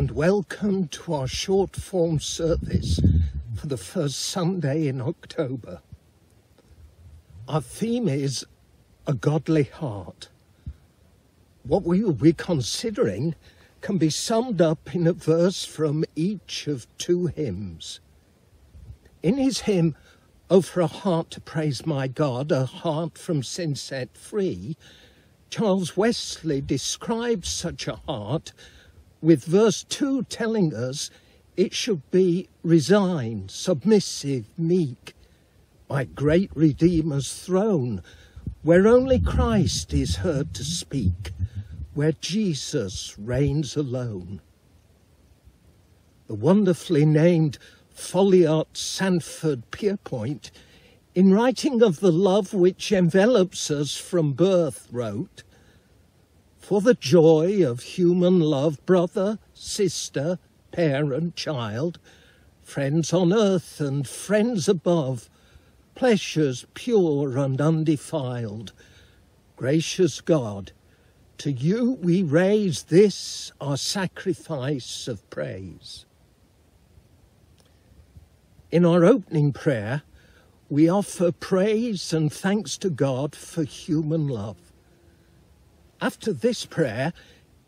And welcome to our short form service for the first Sunday in October. Our theme is A Godly Heart. What we will be considering can be summed up in a verse from each of two hymns. In his hymn, Oh, for a heart to praise my God, a heart from sin set free, Charles Wesley describes such a heart with verse 2 telling us it should be resigned, submissive, meek, by great Redeemer's throne, where only Christ is heard to speak, where Jesus reigns alone. The wonderfully named Folliott Sandford Pierpoint in writing of the love which envelops us from birth, wrote, For the joy of human love, brother, sister, parent, child, friends on earth and friends above, pleasures pure and undefiled, gracious God, to you we raise this our sacrifice of praise. In our opening prayer, we offer praise and thanks to God for human love. After this prayer,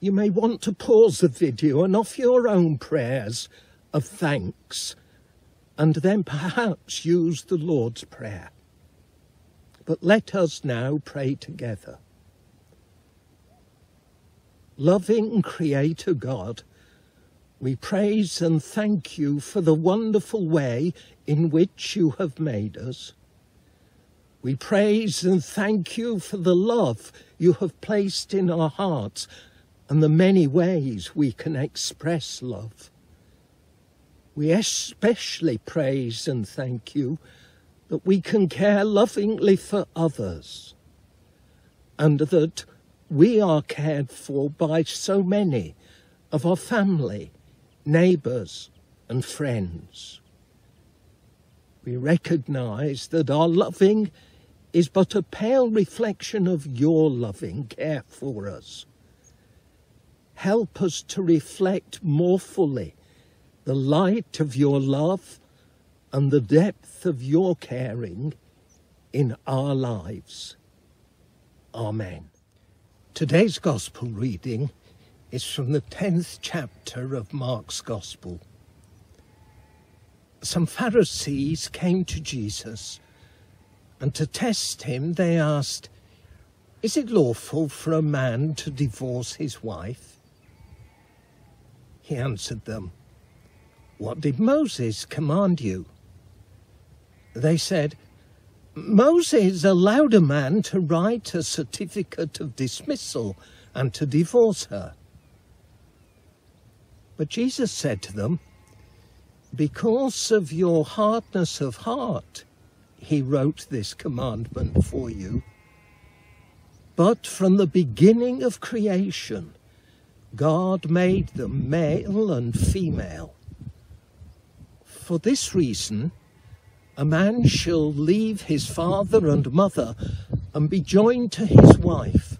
you may want to pause the video and offer your own prayers of thanks, and then perhaps use the Lord's Prayer. But let us now pray together. Loving Creator God, we praise and thank you for the wonderful way in which you have made us. We praise and thank you for the love you have placed in our hearts and the many ways we can express love. We especially praise and thank you that we can care lovingly for others and that we are cared for by so many of our family neighbours and friends. We recognise that our loving is but a pale reflection of your loving care for us. Help us to reflect more fully the light of your love and the depth of your caring in our lives. Amen. Today's Gospel reading is from the 10th chapter of Mark's Gospel. Some Pharisees came to Jesus, and to test him, they asked, Is it lawful for a man to divorce his wife? He answered them, What did Moses command you? They said, Moses allowed a man to write a certificate of dismissal and to divorce her. But Jesus said to them, Because of your hardness of heart, he wrote this commandment for you. But from the beginning of creation, God made them male and female. For this reason, a man shall leave his father and mother and be joined to his wife,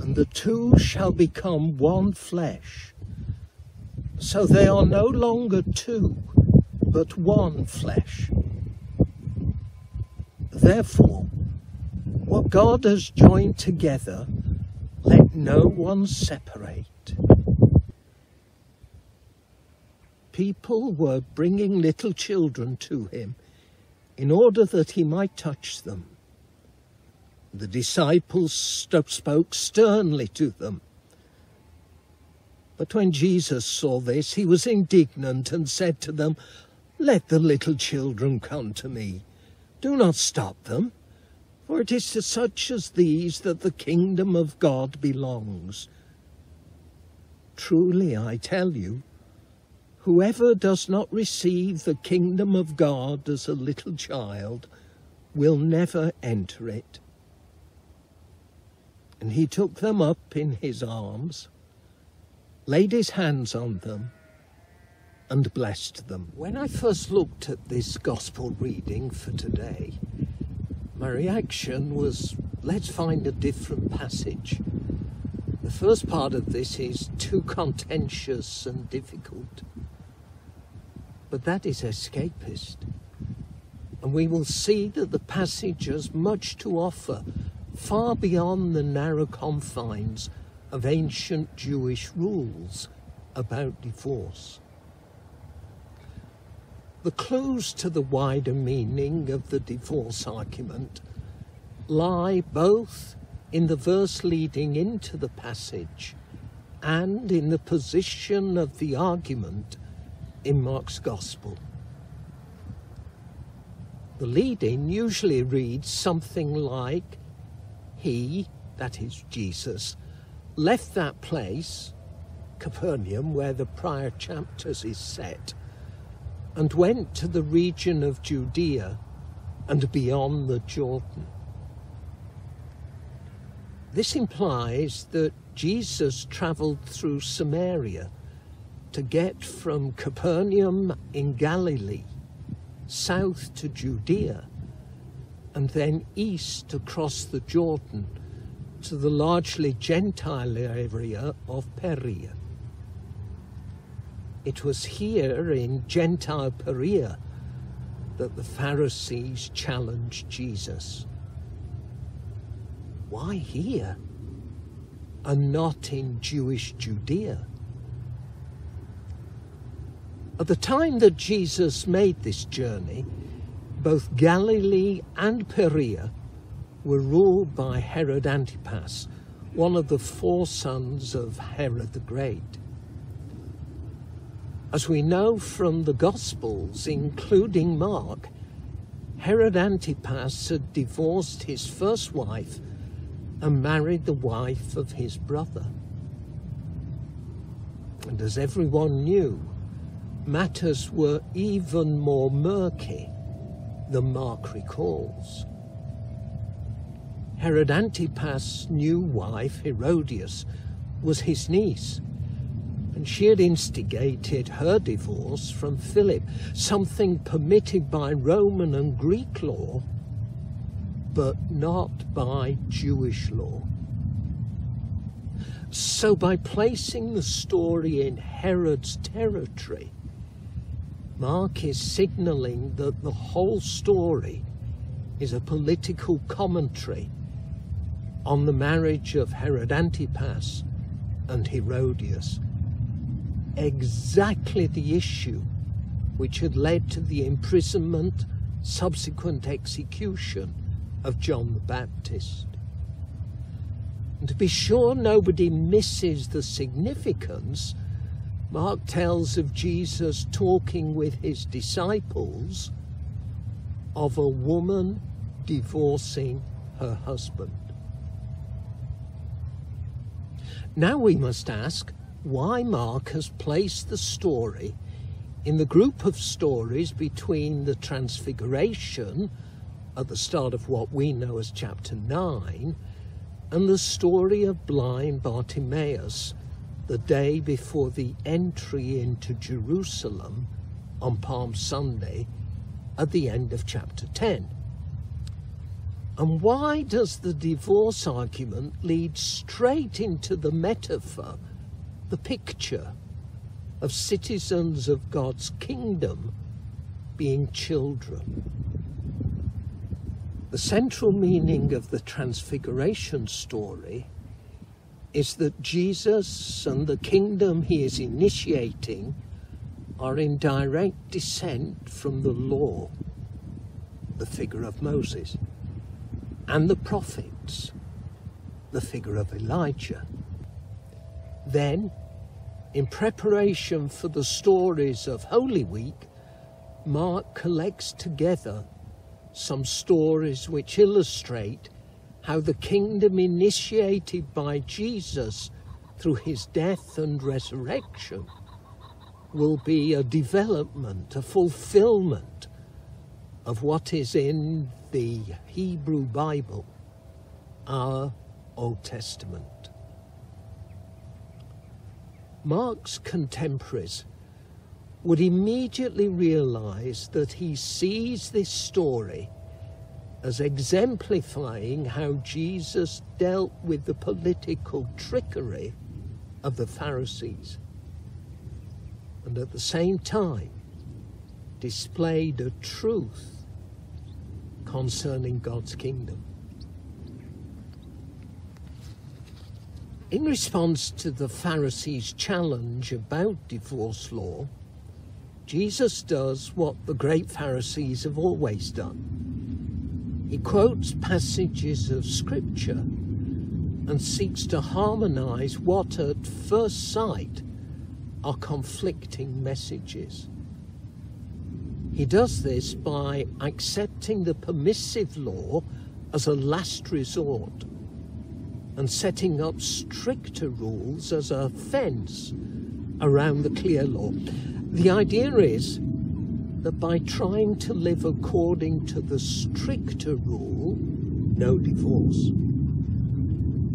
and the two shall become one flesh. So they are no longer two, but one flesh. Therefore, what God has joined together, let no one separate. People were bringing little children to him in order that he might touch them. The disciples spoke sternly to them. But when Jesus saw this, he was indignant and said to them, Let the little children come to me. Do not stop them, for it is to such as these that the kingdom of God belongs. Truly, I tell you, whoever does not receive the kingdom of God as a little child will never enter it. And he took them up in his arms laid his hands on them, and blessed them. When I first looked at this gospel reading for today, my reaction was let's find a different passage. The first part of this is too contentious and difficult, but that is escapist. And we will see that the passage has much to offer, far beyond the narrow confines of ancient Jewish rules about divorce. The clues to the wider meaning of the divorce argument lie both in the verse leading into the passage and in the position of the argument in Mark's Gospel. The leading usually reads something like, He, that is Jesus, left that place, Capernaum, where the prior chapters is set, and went to the region of Judea and beyond the Jordan. This implies that Jesus travelled through Samaria to get from Capernaum in Galilee south to Judea and then east across the Jordan to the largely Gentile area of Perea. It was here in Gentile Perea that the Pharisees challenged Jesus. Why here and not in Jewish Judea? At the time that Jesus made this journey, both Galilee and Perea were ruled by Herod Antipas, one of the four sons of Herod the Great. As we know from the Gospels, including Mark, Herod Antipas had divorced his first wife and married the wife of his brother. And as everyone knew, matters were even more murky than Mark recalls. Herod Antipas' new wife, Herodias, was his niece, and she had instigated her divorce from Philip, something permitted by Roman and Greek law, but not by Jewish law. So by placing the story in Herod's territory, Mark is signalling that the whole story is a political commentary on the marriage of Herod Antipas and Herodias exactly the issue which had led to the imprisonment, subsequent execution of John the Baptist. And to be sure nobody misses the significance, Mark tells of Jesus talking with his disciples of a woman divorcing her husband. Now we must ask, why Mark has placed the story in the group of stories between the Transfiguration at the start of what we know as chapter 9 and the story of blind Bartimaeus the day before the entry into Jerusalem on Palm Sunday at the end of chapter 10. And why does the divorce argument lead straight into the metaphor the picture of citizens of God's kingdom being children. The central meaning of the Transfiguration story is that Jesus and the kingdom he is initiating are in direct descent from the law, the figure of Moses, and the prophets, the figure of Elijah. Then, in preparation for the stories of Holy Week, Mark collects together some stories which illustrate how the kingdom initiated by Jesus through his death and resurrection will be a development, a fulfillment of what is in the Hebrew Bible, our Old Testament. Mark's contemporaries would immediately realize that he sees this story as exemplifying how Jesus dealt with the political trickery of the Pharisees and at the same time displayed a truth concerning God's kingdom. In response to the Pharisees' challenge about divorce law, Jesus does what the great Pharisees have always done. He quotes passages of Scripture and seeks to harmonize what at first sight are conflicting messages. He does this by accepting the permissive law as a last resort and setting up stricter rules as a fence around the clear law. The idea is that by trying to live according to the stricter rule, no divorce,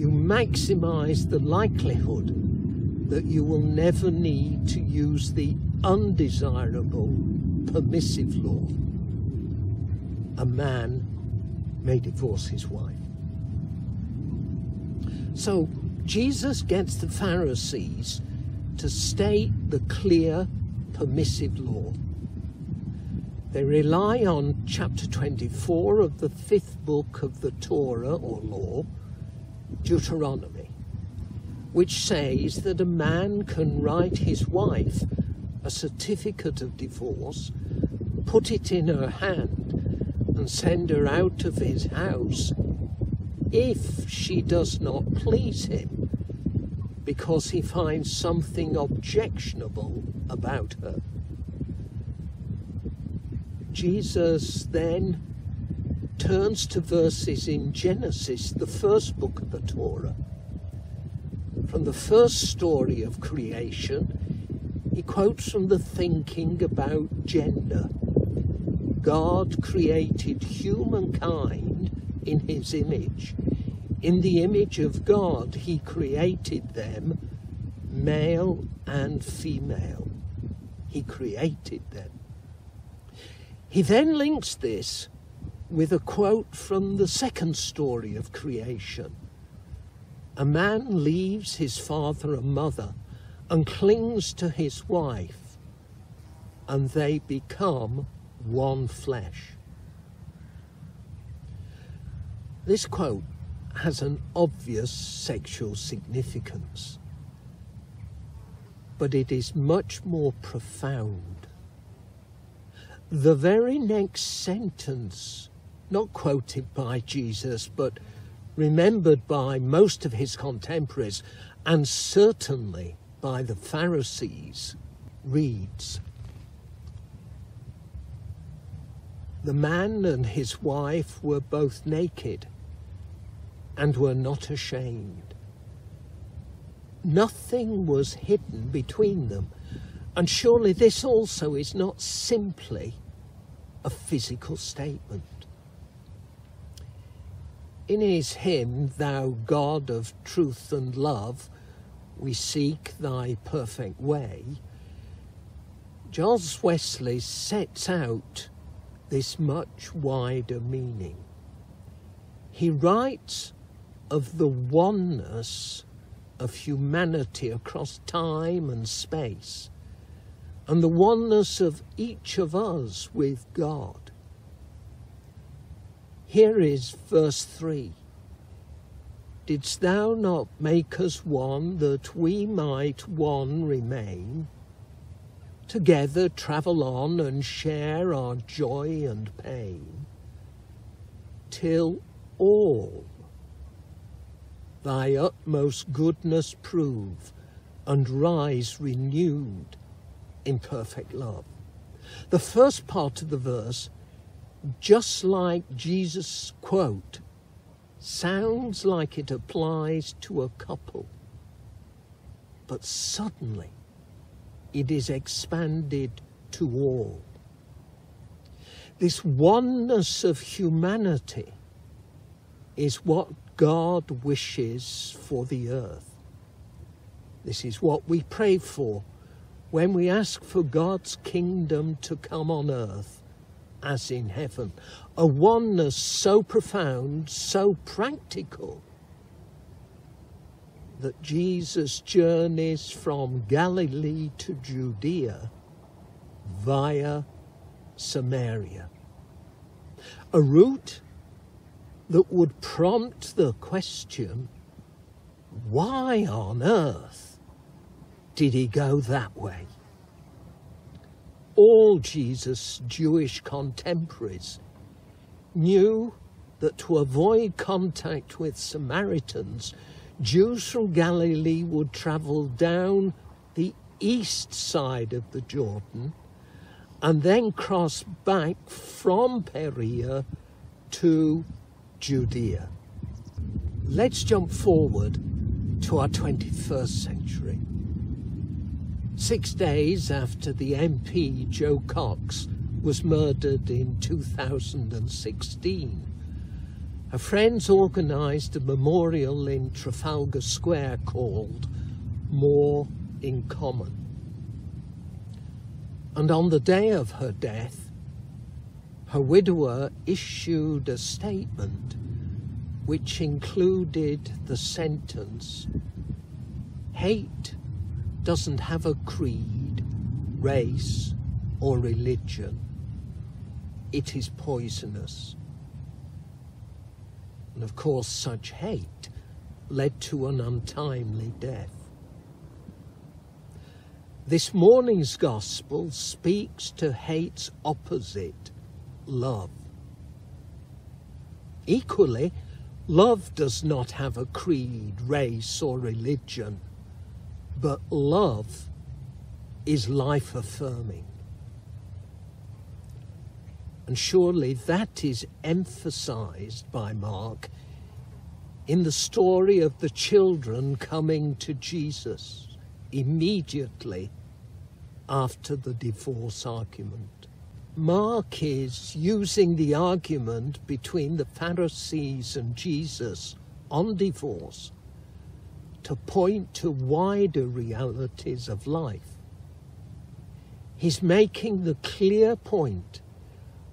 you maximize the likelihood that you will never need to use the undesirable permissive law. A man may divorce his wife. So Jesus gets the Pharisees to state the clear, permissive law. They rely on chapter 24 of the fifth book of the Torah or law, Deuteronomy, which says that a man can write his wife a certificate of divorce, put it in her hand, and send her out of his house if she does not please him because he finds something objectionable about her. Jesus then turns to verses in Genesis, the first book of the Torah. From the first story of creation, he quotes from the thinking about gender. God created humankind in his image. In the image of God, he created them, male and female. He created them. He then links this with a quote from the second story of creation. A man leaves his father and mother and clings to his wife, and they become one flesh. This quote has an obvious sexual significance, but it is much more profound. The very next sentence, not quoted by Jesus, but remembered by most of his contemporaries, and certainly by the Pharisees, reads The man and his wife were both naked and were not ashamed. Nothing was hidden between them, and surely this also is not simply a physical statement. In his hymn, Thou God of truth and love, we seek thy perfect way, Charles Wesley sets out this much wider meaning. He writes of the oneness of humanity across time and space, and the oneness of each of us with God. Here is verse 3 Didst thou not make us one that we might one remain? together travel on and share our joy and pain, till all thy utmost goodness prove and rise renewed in perfect love. The first part of the verse, just like Jesus' quote, sounds like it applies to a couple. But suddenly, it is expanded to all. This oneness of humanity is what God wishes for the earth. This is what we pray for when we ask for God's kingdom to come on earth as in heaven, a oneness so profound, so practical, that Jesus journeys from Galilee to Judea via Samaria. A route that would prompt the question, why on earth did he go that way? All Jesus' Jewish contemporaries knew that to avoid contact with Samaritans, Jews from Galilee would travel down the east side of the Jordan and then cross back from Perea to Judea. Let's jump forward to our 21st century. Six days after the MP Jo Cox was murdered in 2016, her friends organised a memorial in Trafalgar Square called More in Common. And on the day of her death, her widower issued a statement which included the sentence Hate doesn't have a creed, race, or religion. It is poisonous. And of course, such hate led to an untimely death. This morning's gospel speaks to hate's opposite, love. Equally, love does not have a creed, race, or religion, but love is life affirming. And surely that is emphasized by Mark in the story of the children coming to Jesus immediately after the divorce argument. Mark is using the argument between the Pharisees and Jesus on divorce to point to wider realities of life. He's making the clear point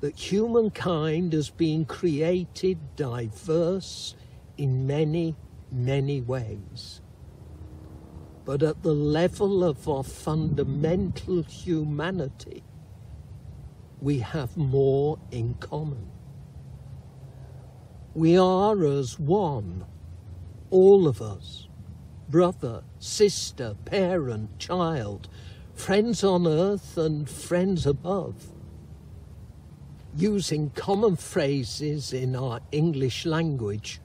that humankind has been created diverse in many, many ways. But at the level of our fundamental humanity, we have more in common. We are as one, all of us, brother, sister, parent, child, friends on earth and friends above using common phrases in our English language,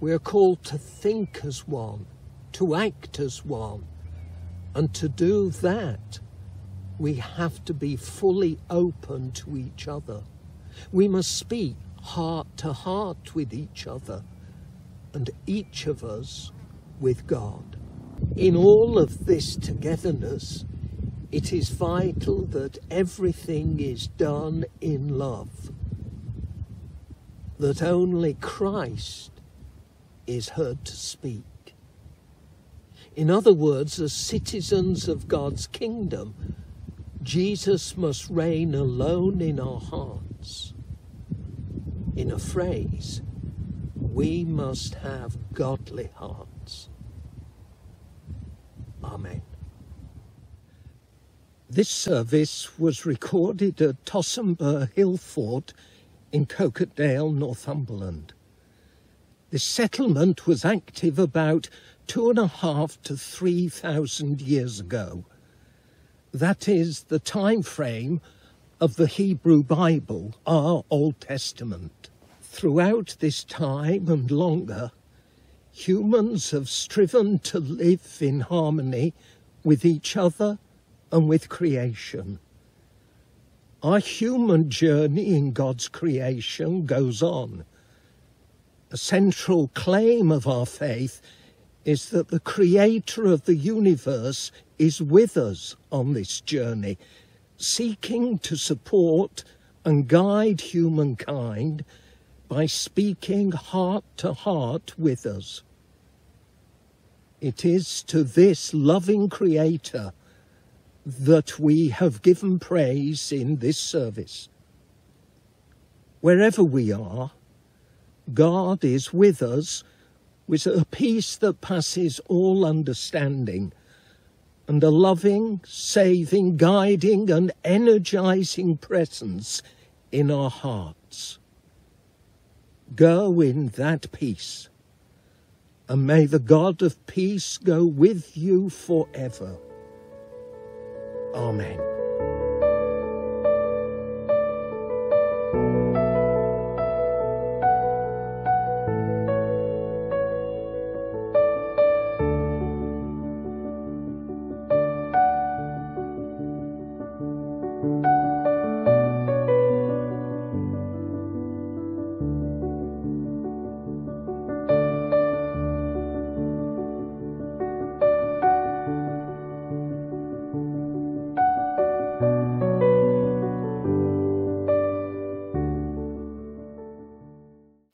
we're called to think as one, to act as one. And to do that, we have to be fully open to each other. We must speak heart to heart with each other, and each of us with God. In all of this togetherness, it is vital that everything is done in love, that only Christ is heard to speak. In other words, as citizens of God's kingdom, Jesus must reign alone in our hearts. In a phrase, we must have godly hearts. Amen. This service was recorded at Tosson Burgh Hill Fort in Coquetdale, Northumberland. This settlement was active about two and a half to three thousand years ago. That is the time frame of the Hebrew Bible, our Old Testament. Throughout this time and longer, humans have striven to live in harmony with each other and with creation. Our human journey in God's creation goes on. A central claim of our faith is that the creator of the universe is with us on this journey, seeking to support and guide humankind by speaking heart to heart with us. It is to this loving creator that we have given praise in this service. wherever we are, God is with us with a peace that passes all understanding and a loving, saving, guiding and energizing presence in our hearts. Go in that peace, and may the God of peace go with you forever. Amen.